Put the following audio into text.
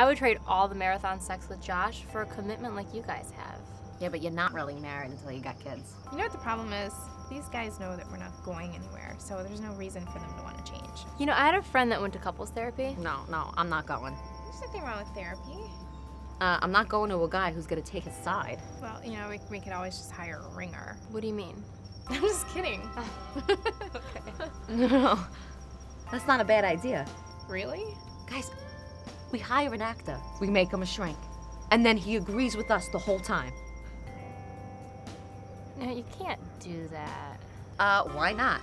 I would trade all the marathon sex with Josh for a commitment like you guys have. Yeah, but you're not really married until you got kids. You know what the problem is? These guys know that we're not going anywhere, so there's no reason for them to want to change. You know, I had a friend that went to couples therapy. No, no, I'm not going. There's nothing wrong with therapy. Uh, I'm not going to a guy who's gonna take his side. Well, you know, we, we could always just hire a ringer. What do you mean? I'm just kidding. No, no, that's not a bad idea. really? Guys, we hire an actor, we make him a shrink, and then he agrees with us the whole time. No, you can't do that. Uh, why not?